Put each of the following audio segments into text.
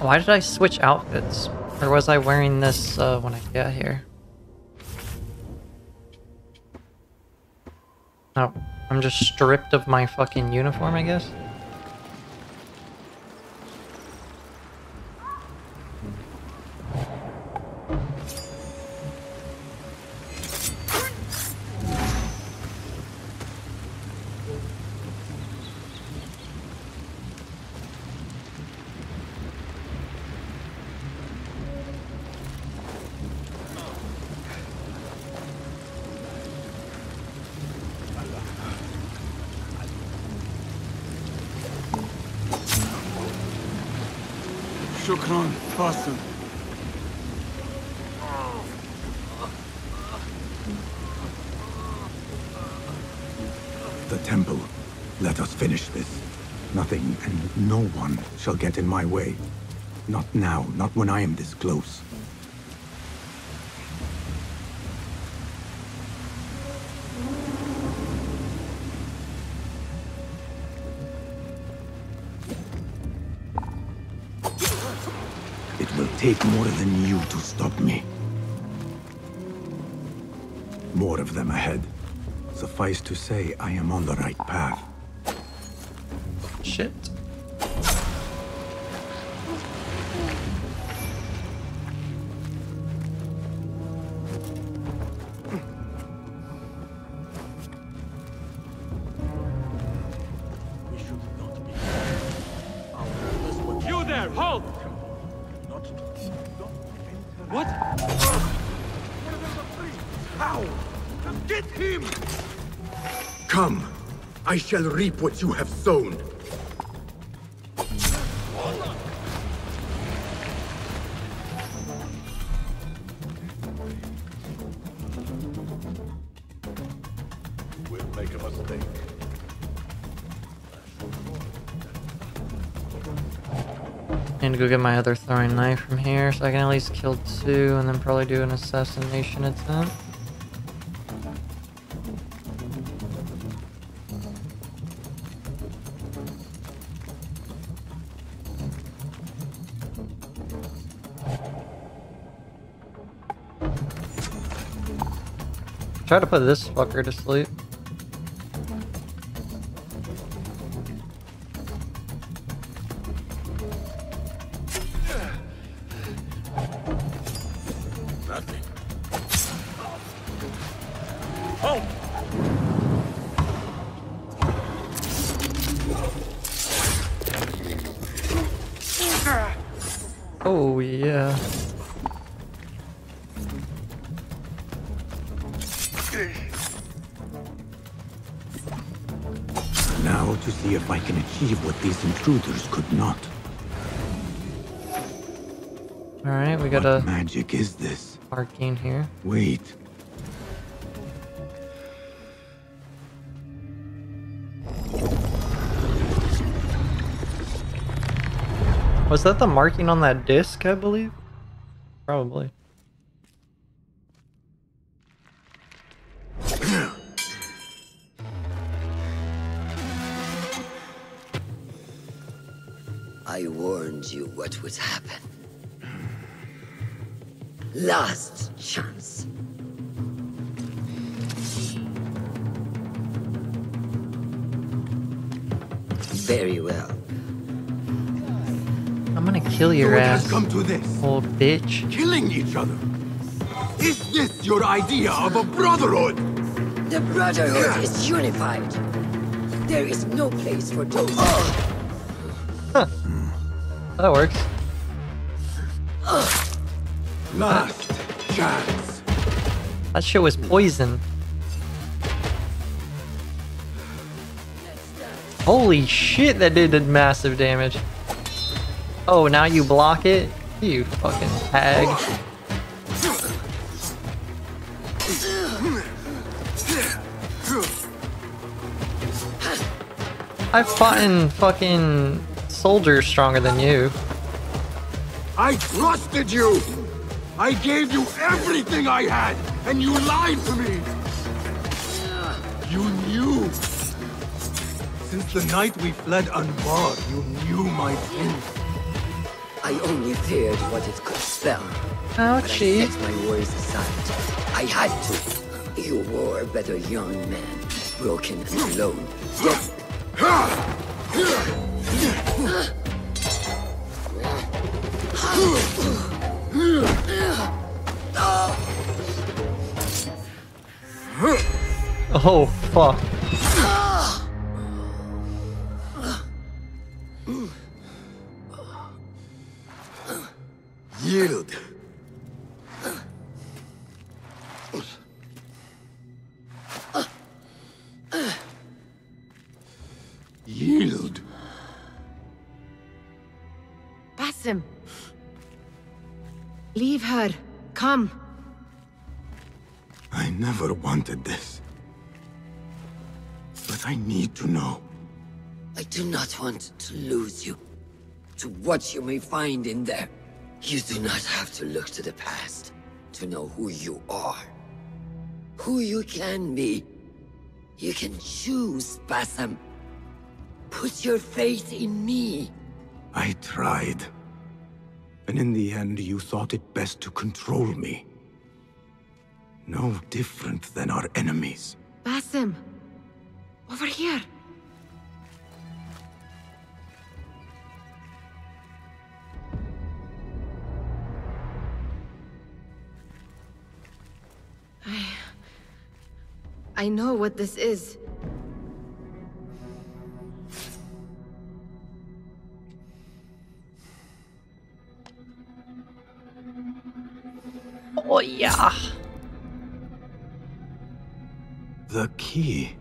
Why did I switch outfits? Or was I wearing this uh, when I got here? Oh, I'm just stripped of my fucking uniform, I guess? The temple. Let us finish this. Nothing and no one shall get in my way. Not now, not when I am this close. Take more than you to stop me. More of them ahead. Suffice to say, I am on the right path. Shit. I shall reap what you have sown. We'll make a mistake. Need to go get my other throwing knife from here so I can at least kill two and then probably do an assassination attempt. Try to put this fucker to sleep. Now to see if I can achieve what these intruders could not. Alright, we got what a magic is this? marking here. Wait. Was that the marking on that disc, I believe? Probably. Warned you what would happen. Last chance. Very well. I'm gonna kill your so it ass, has come to this. old bitch. Killing each other. Is this your idea of a brotherhood? The Brotherhood is unified. There is no place for those. Oh, that works. Last chance. That shit was poison. Holy shit, that did massive damage. Oh, now you block it? You fucking hag. I've fought in fucking soldiers stronger than you. I trusted you! I gave you everything I had, and you lied to me! You knew! Since the night we fled unbarred, you knew my truth. I only feared what it could spell. But I set my worries aside. I had to. You were a better young man, broken and alone. Yet Oh, fuck. Yield. Leave her. Come. I never wanted this. But I need to know. I do not want to lose you. To what you may find in there. You do not have to look to the past to know who you are. Who you can be. You can choose, Basim. Put your faith in me. I tried. And in the end, you thought it best to control me. No different than our enemies. Basim. Over here. I... I know what this is. Oh, yeah. The key.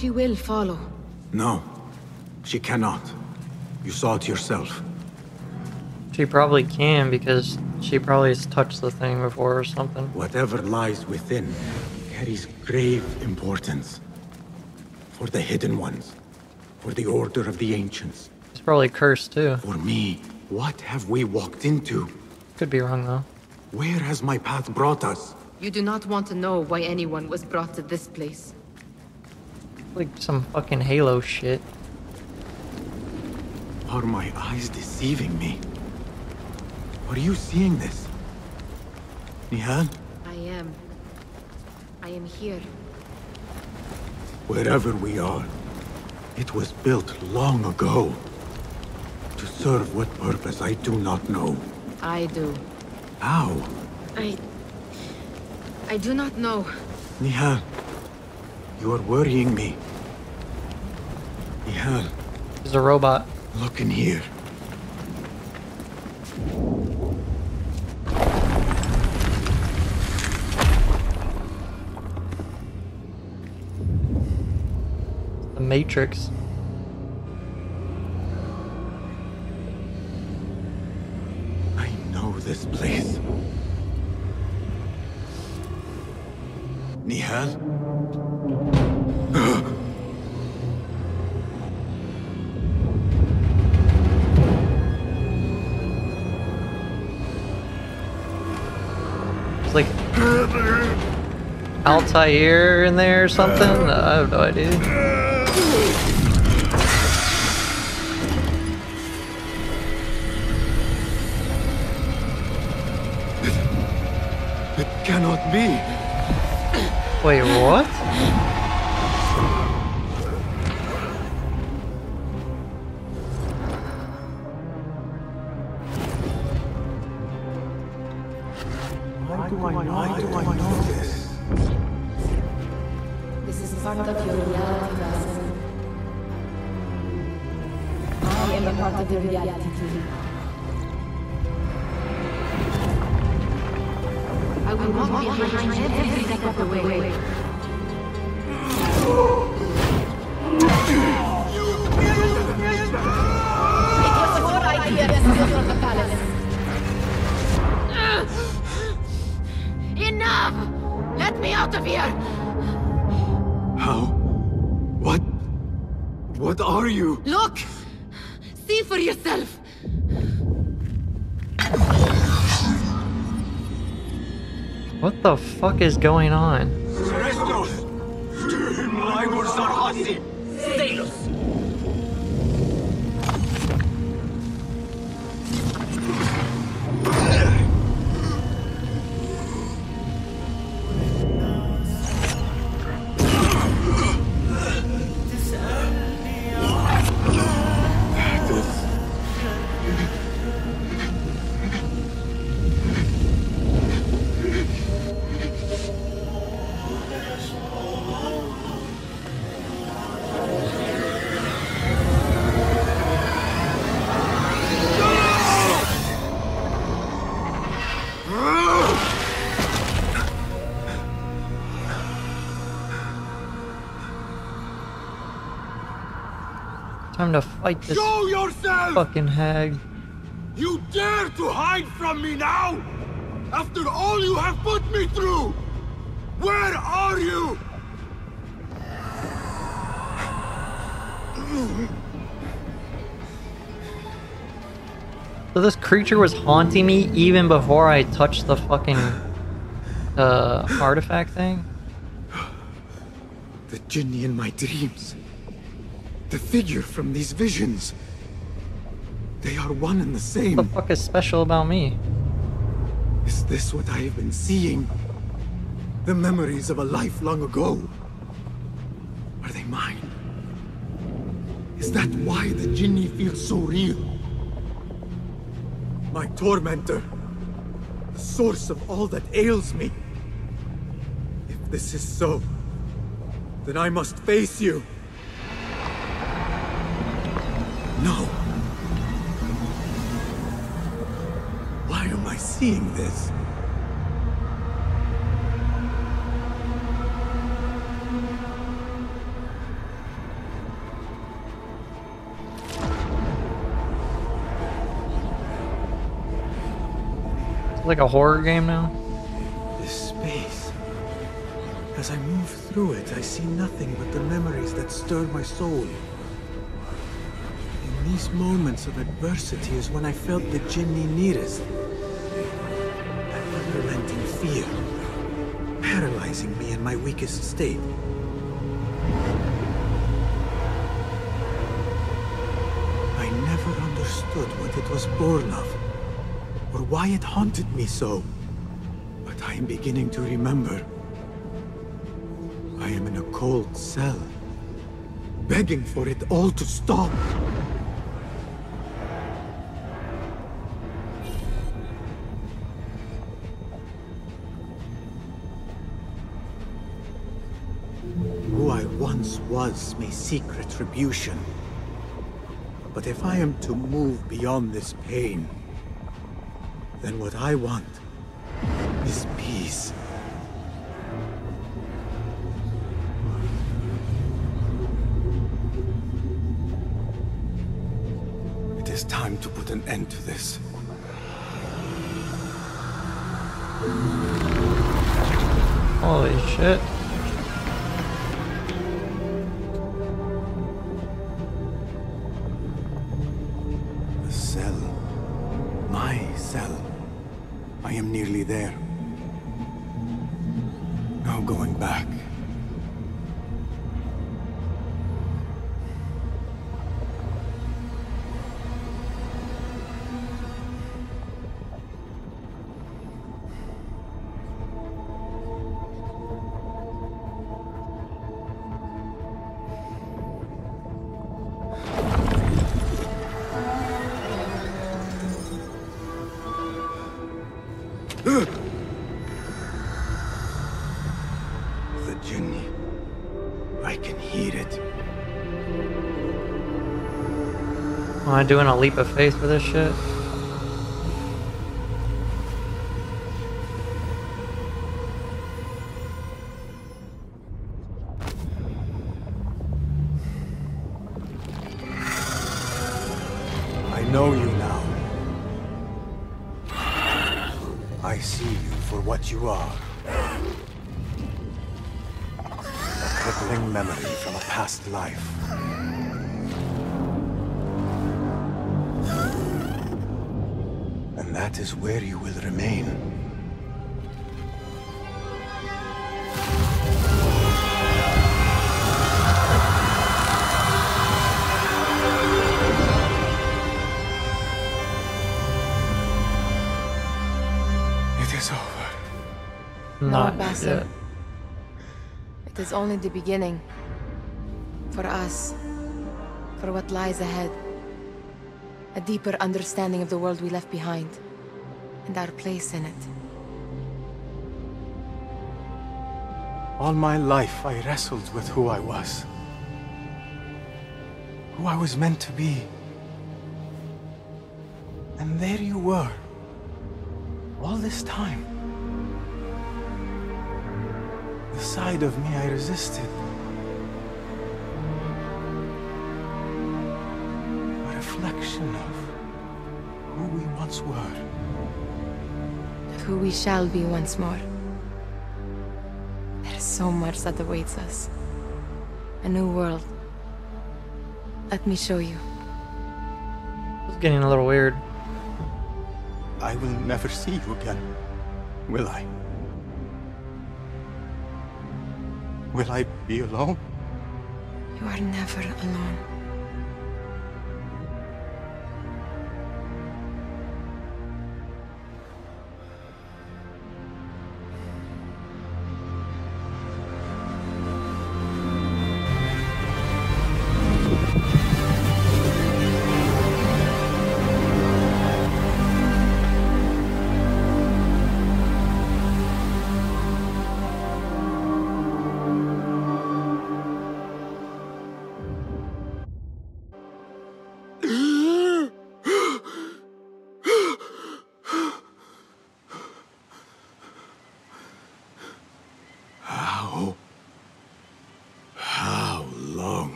She will follow. No, she cannot. You saw it yourself. She probably can because she probably has touched the thing before or something. Whatever lies within carries grave importance. For the hidden ones, for the Order of the Ancients, It's probably cursed too. for me. What have we walked into? Could be wrong though. Where has my path brought us? You do not want to know why anyone was brought to this place. Like some fucking Halo shit. Are my eyes deceiving me? Are you seeing this? Nehal? I am. I am here. Wherever we are, it was built long ago. To serve what purpose I do not know. I do. How? I... I do not know. Nehal, you are worrying me. Nehal, He's a robot. look in here. The Matrix. I know this place. Nehal? Altair in there or something. Uh, I have no idea. Uh, it cannot be. Wait, what? Out of here! How? What? What are you? Look! See for yourself! What the fuck is going on? Time to fight this Show yourself! fucking hag. You dare to hide from me now? After all you have put me through? Where are you? So this creature was haunting me even before I touched the fucking uh, artifact thing? The Jinni in my dreams. The figure from these visions. They are one and the same. What the fuck is special about me? Is this what I have been seeing? The memories of a life long ago? Are they mine? Is that why the Jinni feels so real? My tormentor. The source of all that ails me. If this is so, then I must face you. Seeing this? It's like a horror game now? This space. As I move through it, I see nothing but the memories that stir my soul. In these moments of adversity is when I felt the Jinni nearest. Paralyzing me in my weakest state. I never understood what it was born of, or why it haunted me so. But I am beginning to remember. I am in a cold cell, begging for it all to stop. May seek retribution. But if I am to move beyond this pain, then what I want is peace. It is time to put an end to this. Holy shit. There. Am I doing a leap of faith for this shit? Not Basim. yet. It is only the beginning. For us. For what lies ahead. A deeper understanding of the world we left behind. And our place in it. All my life, I wrestled with who I was. Who I was meant to be. And there you were. All this time. The side of me I resisted. A reflection of who we once were. Of who we shall be once more. There is so much that awaits us. A new world. Let me show you. It's getting a little weird. I will never see you again, will I? Will I be alone? You are never alone.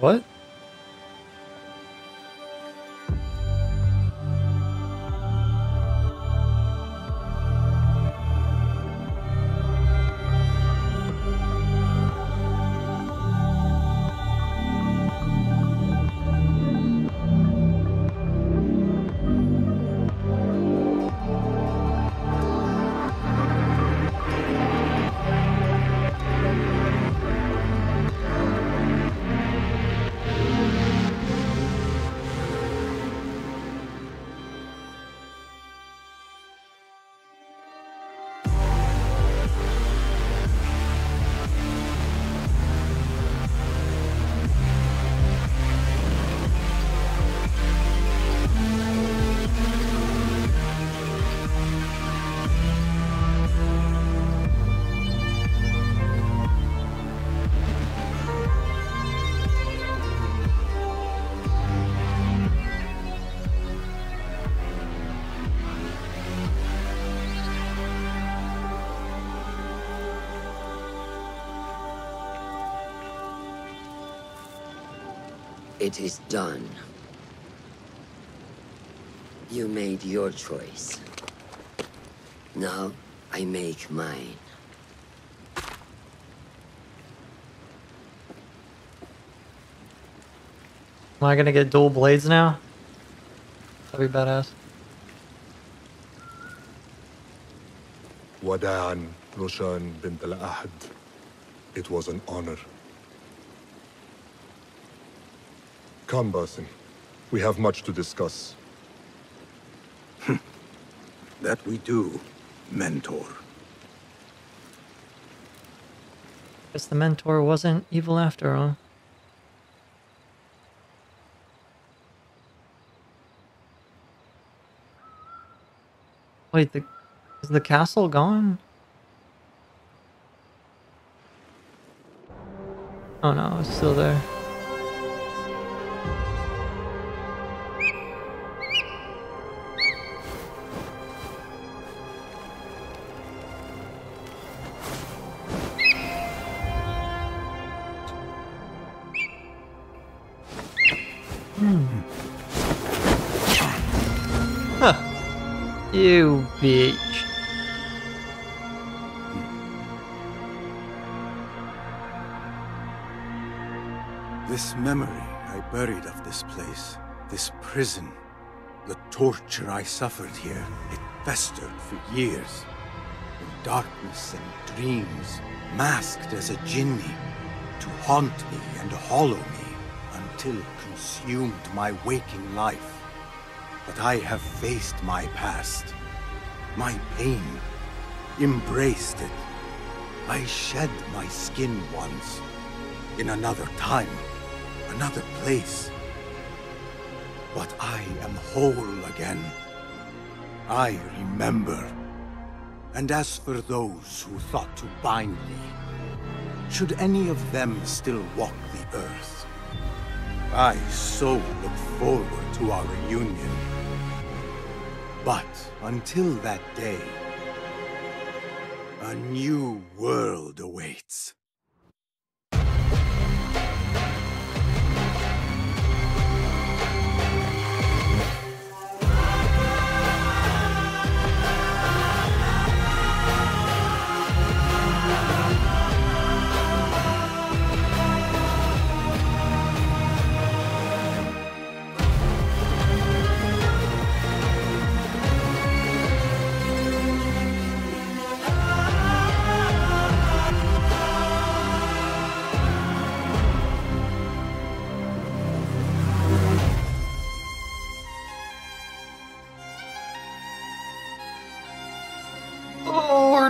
What? It is done. You made your choice. Now, I make mine. Am I gonna get dual blades now? That'd be badass. وداعا روشان بنت الأحد It was an honor. Come, Basim. We have much to discuss. Hmm. That we do, Mentor. Guess the mentor wasn't evil after all. Wait, the is the castle gone? Oh no, it's still there. You bitch. This memory I buried of this place, this prison, the torture I suffered here, it festered for years. In darkness and dreams, masked as a jinni, to haunt me and hollow me until it consumed my waking life. But I have faced my past, my pain, embraced it. I shed my skin once, in another time, another place. But I am whole again. I remember. And as for those who thought to bind me, should any of them still walk the earth, I so look forward to our reunion. But until that day, a new world awaits.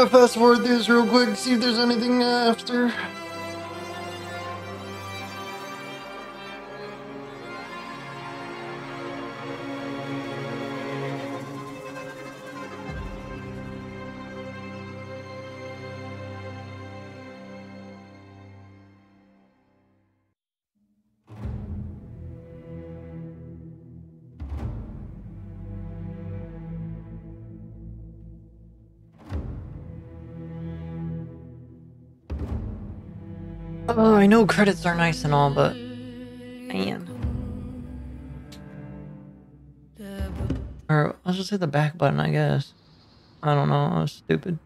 Gonna fast forward this real quick, see if there's anything after. Oh, I know credits are nice and all, but man. Or I'll just hit the back button, I guess. I don't know. I was stupid.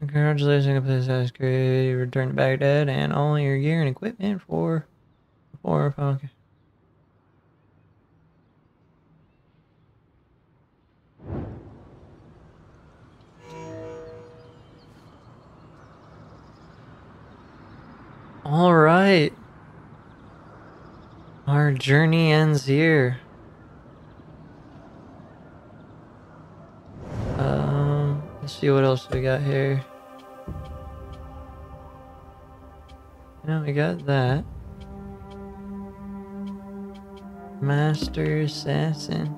Congratulations, Assassin's Creed. You returned to Baghdad and all your gear and equipment for for okay. All right. Our journey ends here. Um, let's see what else we got here. Yeah, we got that. Master Assassin.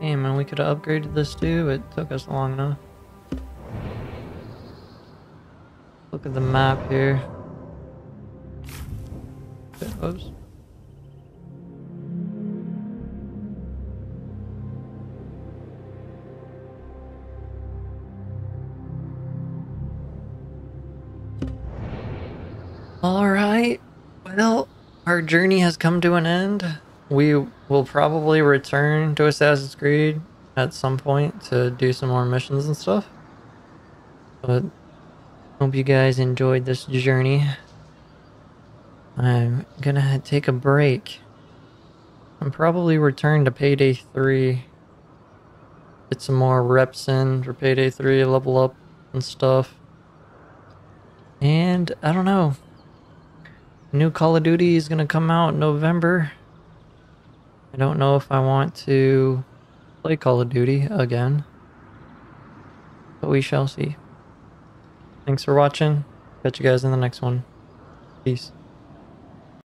Hey man, we could have upgraded this too, it took us long enough. Look at the map here. Oops. Well, our journey has come to an end. We will probably return to Assassin's Creed at some point to do some more missions and stuff. But hope you guys enjoyed this journey. I'm gonna take a break. I'm probably return to Payday 3. Get some more reps in for Payday 3, level up and stuff. And I don't know. New Call of Duty is gonna come out in November. I don't know if I want to play Call of Duty again. But we shall see. Thanks for watching. Catch you guys in the next one. Peace.